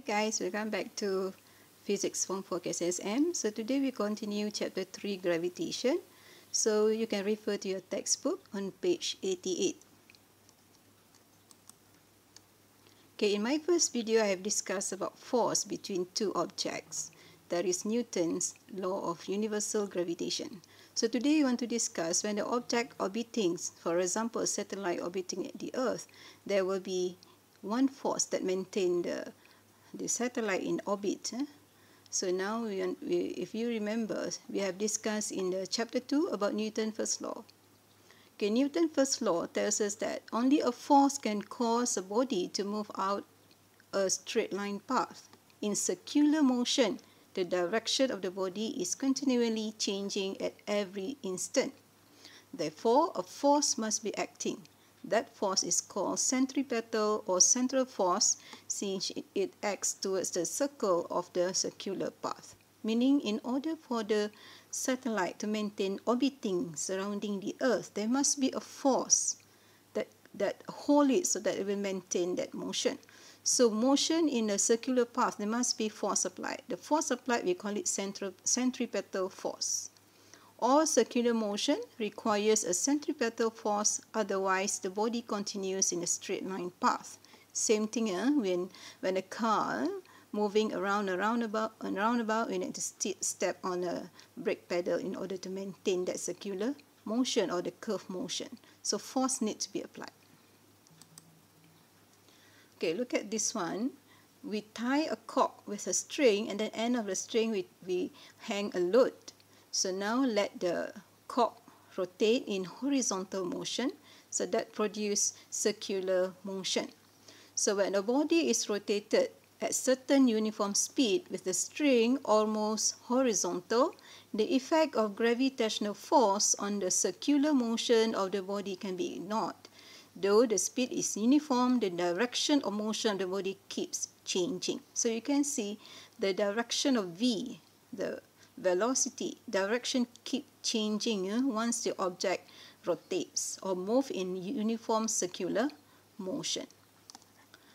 Hi guys, welcome back to Physics Form 4 KSSM. So today we continue chapter 3 gravitation. So you can refer to your textbook on page 88. Okay, in my first video I have discussed about force between two objects. That is Newton's law of universal gravitation. So today we want to discuss when the object orbiting, for example, a satellite orbiting the Earth, there will be one force that maintain the the satellite in orbit. Eh? So now, we, if you remember, we have discussed in the chapter 2 about Newton's first law. Okay, Newton's first law tells us that only a force can cause a body to move out a straight line path. In circular motion, the direction of the body is continually changing at every instant. Therefore, a force must be acting. That force is called centripetal or central force since it acts towards the circle of the circular path. Meaning, in order for the satellite to maintain orbiting surrounding the Earth, there must be a force that, that hold it so that it will maintain that motion. So motion in a circular path, there must be force applied. The force applied, we call it centripetal force. All circular motion requires a centripetal force, otherwise the body continues in a straight line path. Same thing eh? when, when a car moving around a roundabout, a roundabout, we need to st step on a brake pedal in order to maintain that circular motion or the curve motion. So force needs to be applied. Okay, look at this one. We tie a cork with a string and the end of the string we, we hang a load so now let the cork rotate in horizontal motion so that produce circular motion. So when a body is rotated at certain uniform speed with the string almost horizontal, the effect of gravitational force on the circular motion of the body can be ignored. Though the speed is uniform, the direction of motion of the body keeps changing. So you can see the direction of V, the velocity, direction keep changing uh, once the object rotates or move in uniform circular motion.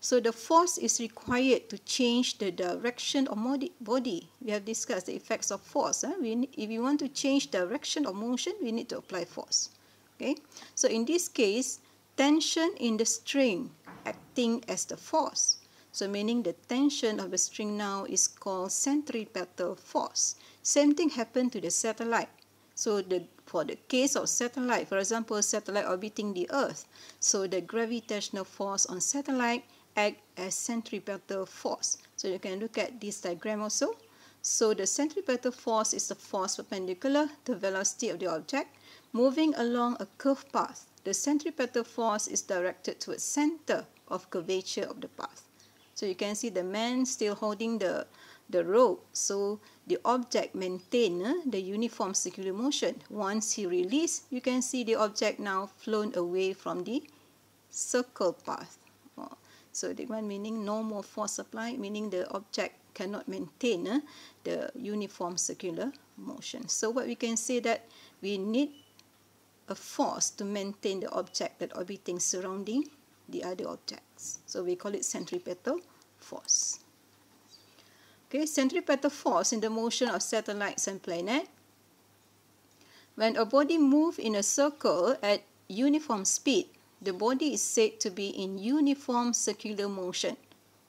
So the force is required to change the direction of body. We have discussed the effects of force. Huh? We, if we want to change direction of motion, we need to apply force. Okay. So in this case, tension in the string acting as the force. So meaning the tension of the string now is called centripetal force. Same thing happened to the satellite. So the for the case of satellite, for example, satellite orbiting the Earth, so the gravitational force on satellite act as centripetal force. So you can look at this diagram also. So the centripetal force is the force perpendicular to the velocity of the object moving along a curved path. The centripetal force is directed towards center of curvature of the path. So you can see the man still holding the the rope so the object maintain uh, the uniform circular motion. Once he release, you can see the object now flown away from the circle path. Oh, so the one meaning no more force applied, meaning the object cannot maintain uh, the uniform circular motion. So what we can say that we need a force to maintain the object that orbiting surrounding the other objects. So we call it centripetal force. Okay, centripetal force in the motion of satellites and planet. When a body moves in a circle at uniform speed, the body is said to be in uniform circular motion.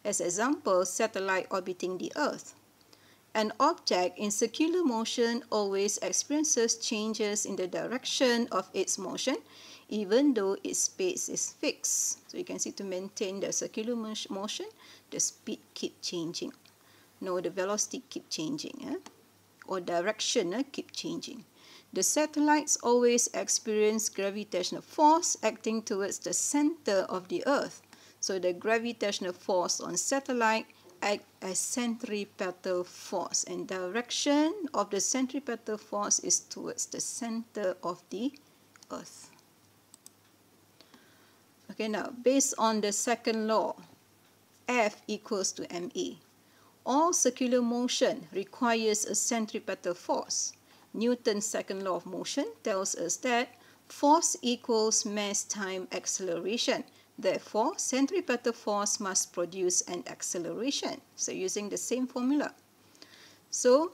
As example, satellite orbiting the Earth. An object in circular motion always experiences changes in the direction of its motion, even though its space is fixed. So you can see to maintain the circular motion, the speed keep changing. No, the velocity keep changing, eh? or direction eh, keep changing. The satellites always experience gravitational force acting towards the center of the Earth. So the gravitational force on satellite act as centripetal force and direction of the centripetal force is towards the center of the Earth. Okay, now based on the second law, F equals to ma all circular motion requires a centripetal force. Newton's second law of motion tells us that force equals mass time acceleration. Therefore, centripetal force must produce an acceleration. So using the same formula. So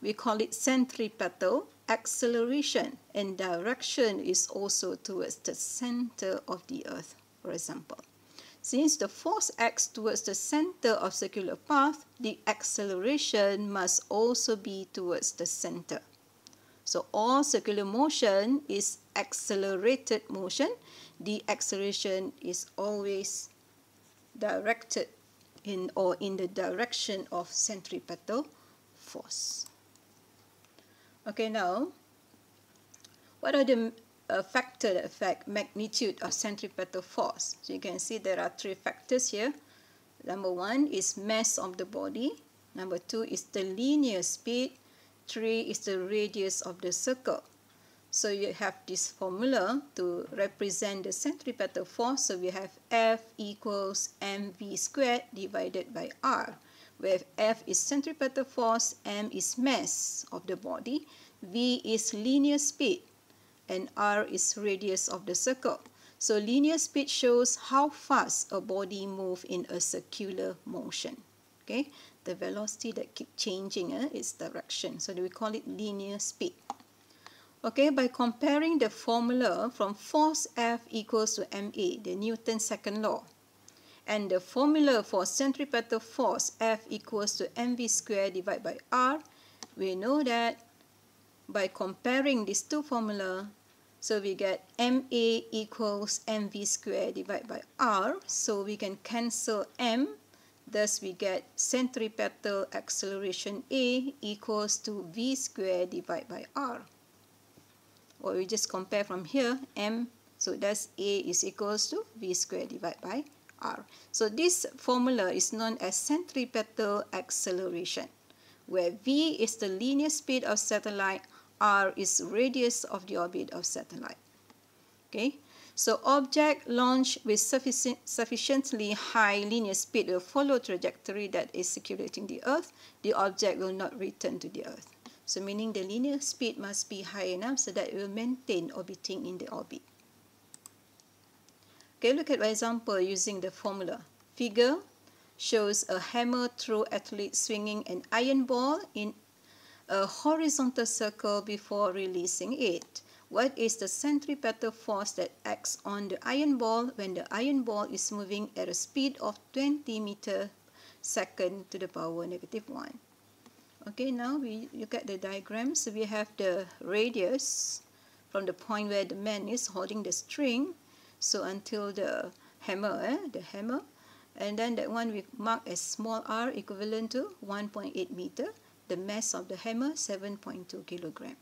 we call it centripetal acceleration and direction is also towards the center of the earth, for example. Since the force acts towards the center of circular path, the acceleration must also be towards the center. So all circular motion is accelerated motion. The acceleration is always directed in or in the direction of centripetal force. Okay, now, what are the a factor that affect magnitude of centripetal force. So you can see there are three factors here. Number one is mass of the body. Number two is the linear speed. Three is the radius of the circle. So you have this formula to represent the centripetal force. So we have F equals mv squared divided by r, where F is centripetal force, m is mass of the body, v is linear speed, and r is radius of the circle. So linear speed shows how fast a body moves in a circular motion. Okay, the velocity that keep changing eh, its direction. So we call it linear speed. Okay, by comparing the formula from force F equals to ma, the Newton's second law, and the formula for centripetal force F equals to mv squared divided by r, we know that by comparing these two formula, so we get ma equals mv squared divided by r. So we can cancel m. Thus we get centripetal acceleration A equals to v squared divided by r. Or we just compare from here, m. So that's A is equals to v squared divided by r. So this formula is known as centripetal acceleration, where v is the linear speed of satellite, r is radius of the orbit of satellite. Okay, so object launched with sufficient, sufficiently high linear speed will follow trajectory that is circulating the Earth. The object will not return to the Earth. So meaning the linear speed must be high enough so that it will maintain orbiting in the orbit. Okay, look at an example using the formula. Figure shows a hammer throw athlete swinging an iron ball in a horizontal circle before releasing it. What is the centripetal force that acts on the iron ball when the iron ball is moving at a speed of 20 meter second to the power negative 1? Okay, now we look at the diagram. So we have the radius from the point where the man is holding the string. So until the hammer, eh, the hammer. And then that one we mark as small r equivalent to 1.8 meter the mass of the hammer 7.2 kilogram.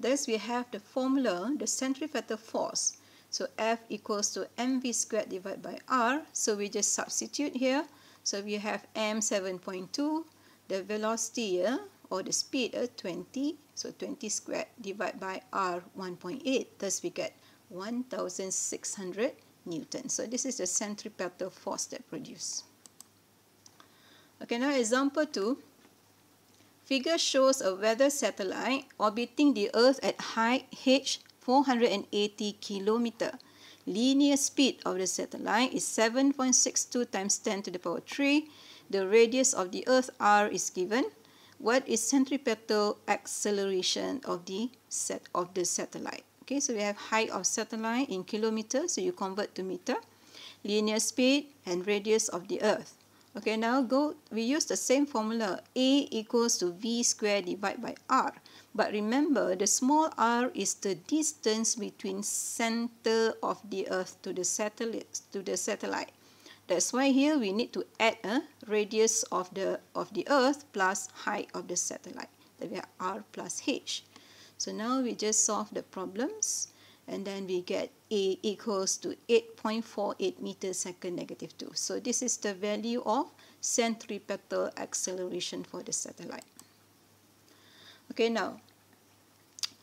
Thus we have the formula, the centripetal force. So F equals to mv squared divided by r. So we just substitute here. So we have m 7.2, the velocity uh, or the speed uh, 20. So 20 squared divided by r 1.8. Thus we get 1600 newton. So this is the centripetal force that produce. Okay, now example 2. Figure shows a weather satellite orbiting the Earth at height h 480 km. Linear speed of the satellite is 7.62 times 10 to the power 3. The radius of the Earth r is given. What is centripetal acceleration of the set of the satellite? Okay, so we have height of satellite in kilometers, so you convert to meter. Linear speed and radius of the Earth. Okay, now go, we use the same formula, A equals to V squared divided by R. But remember, the small r is the distance between center of the Earth to the satellite. To the satellite. That's why here we need to add a radius of the, of the Earth plus height of the satellite. That we have R plus H. So now we just solve the problems and then we get A equals to 8.48 meters second negative 2. So this is the value of centripetal acceleration for the satellite. Okay, now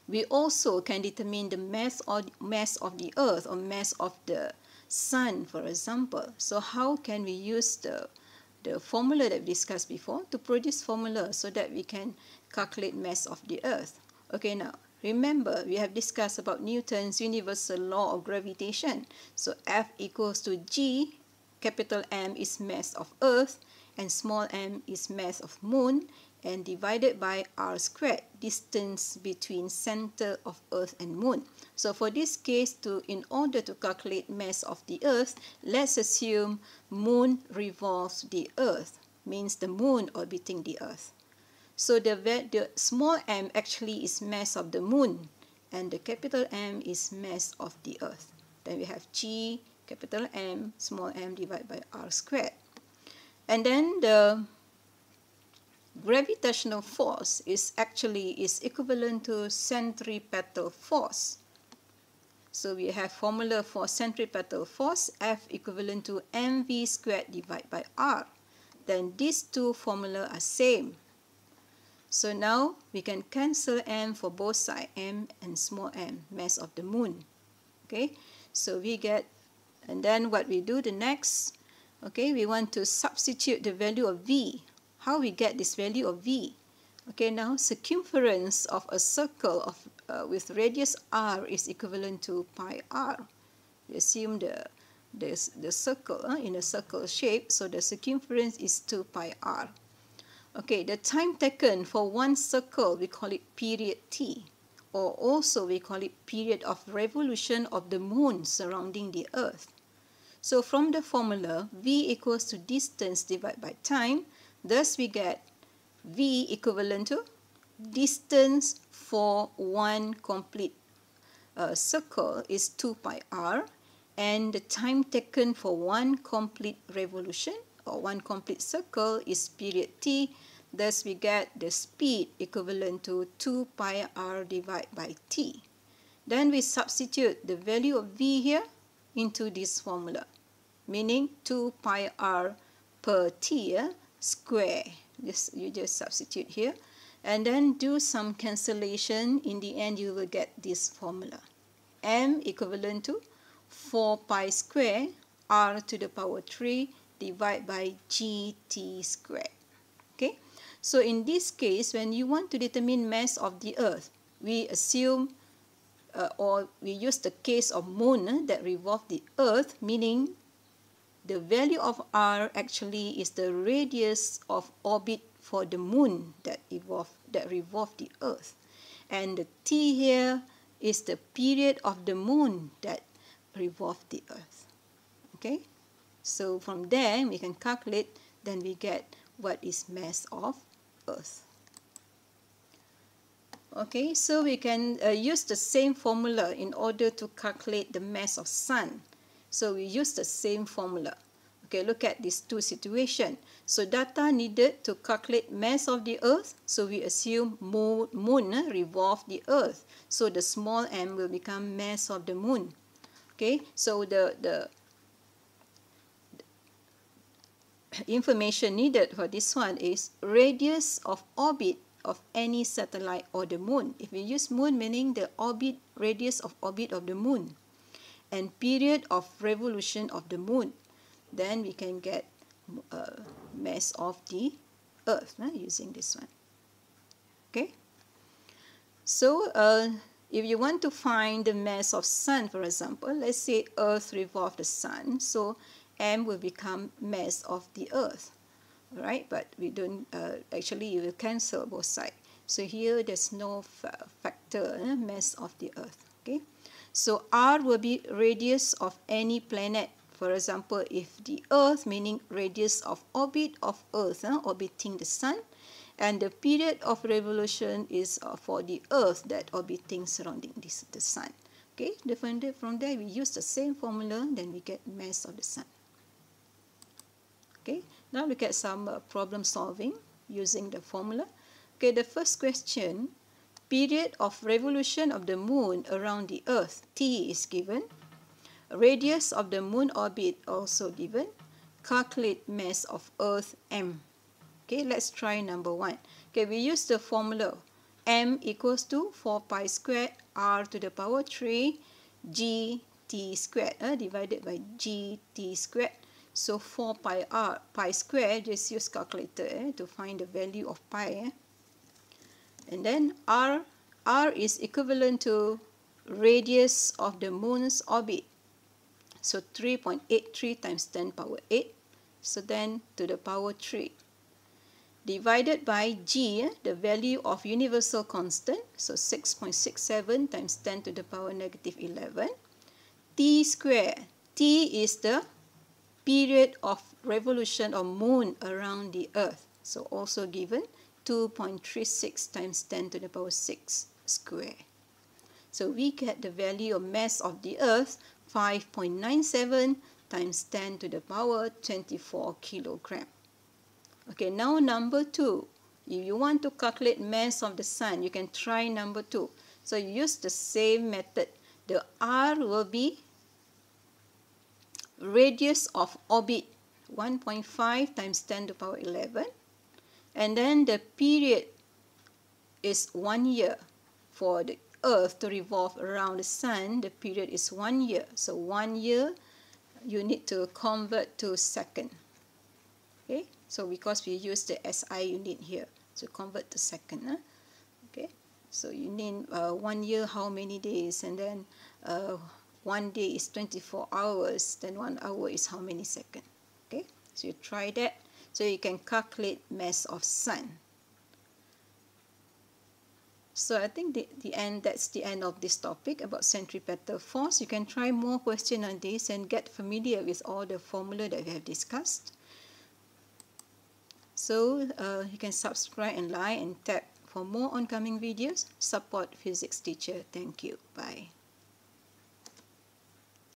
we also can determine the mass or mass of the Earth or mass of the Sun, for example. So how can we use the the formula that we discussed before to produce formula so that we can calculate mass of the Earth? Okay, now Remember, we have discussed about Newton's universal law of gravitation. So F equals to G, capital M is mass of Earth, and small m is mass of Moon, and divided by r squared, distance between center of Earth and Moon. So for this case, to in order to calculate mass of the Earth, let's assume Moon revolves the Earth, means the Moon orbiting the Earth. So the, the small m actually is mass of the moon and the capital M is mass of the earth. Then we have G capital M small m divided by R squared. And then the gravitational force is actually is equivalent to centripetal force. So we have formula for centripetal force F equivalent to mv squared divided by R. Then these two formula are same. So now we can cancel m for both side, m and small m, mass of the moon. Okay, so we get, and then what we do the next, okay, we want to substitute the value of v. How we get this value of v? Okay, now circumference of a circle of uh, with radius r is equivalent to pi r. We assume the the, the circle uh, in a circle shape, so the circumference is 2 pi r. Okay, the time taken for one circle, we call it period t. Or also we call it period of revolution of the moon surrounding the earth. So from the formula, v equals to distance divided by time. Thus we get v equivalent to distance for one complete uh, circle is 2 pi r and the time taken for one complete revolution or one complete circle is period t. Thus, we get the speed equivalent to 2 pi r divided by t. Then we substitute the value of v here into this formula, meaning 2 pi r per t yeah, square. Just, you just substitute here. And then do some cancellation. In the end, you will get this formula. m equivalent to 4 pi square r to the power 3 divided by gt squared. Okay, so in this case, when you want to determine mass of the Earth, we assume uh, or we use the case of moon uh, that revolve the Earth, meaning the value of r actually is the radius of orbit for the moon that evolve that revolve the Earth, and the t here is the period of the moon that revolve the Earth. Okay. So from there, we can calculate, then we get what is mass of Earth. Okay, so we can uh, use the same formula in order to calculate the mass of Sun. So we use the same formula. Okay, look at these two situations. So data needed to calculate mass of the Earth. So we assume moon, moon uh, revolve the Earth. So the small m will become mass of the moon. Okay, so the, the information needed for this one is radius of orbit of any satellite or the moon. If we use moon, meaning the orbit, radius of orbit of the moon and period of revolution of the moon, then we can get uh, mass of the earth uh, using this one. Okay. So, uh, if you want to find the mass of sun, for example, let's say earth revolve the sun. So, m will become mass of the earth. Right but we don't uh, actually you will cancel both sides so here there's no factor eh, mass of the earth okay? So r will be radius of any planet. For example if the earth meaning radius of orbit of earth eh, orbiting the sun and the period of revolution is uh, for the earth that orbiting surrounding this the sun okay? From from there we use the same formula then we get mass of the sun Okay, now look at some uh, problem solving using the formula. Okay, the first question, period of revolution of the moon around the earth, T is given. Radius of the moon orbit also given. Calculate mass of earth M. Okay, let's try number one. Okay, we use the formula M equals to 4 pi squared R to the power 3 G T squared uh, divided by G T squared so 4 pi r, pi square, just use calculator eh, to find the value of pi. Eh. And then r, r is equivalent to radius of the moon's orbit. So 3.83 times 10 power 8. So then to the power 3. Divided by g, the value of universal constant. So 6.67 times 10 to the power negative 11. t square. t is the period of revolution of moon around the earth. So also given 2.36 times 10 to the power 6 square. So we get the value of mass of the earth 5.97 times 10 to the power 24 kilogram. Okay, now number 2. If you want to calculate mass of the sun, you can try number 2. So use the same method. The R will be radius of orbit 1.5 times 10 to the power 11 and then the period is one year for the earth to revolve around the sun the period is one year. So one year you need to convert to second. Okay? So because we use the SI unit here to convert to second okay? So you need uh, one year how many days? And then uh, one day is 24 hours then one hour is how many seconds okay so you try that so you can calculate mass of sun so I think the, the end that's the end of this topic about centripetal force. You can try more question on this and get familiar with all the formula that we have discussed. So uh, you can subscribe and like and tap for more oncoming videos. Support physics teacher. Thank you. Bye.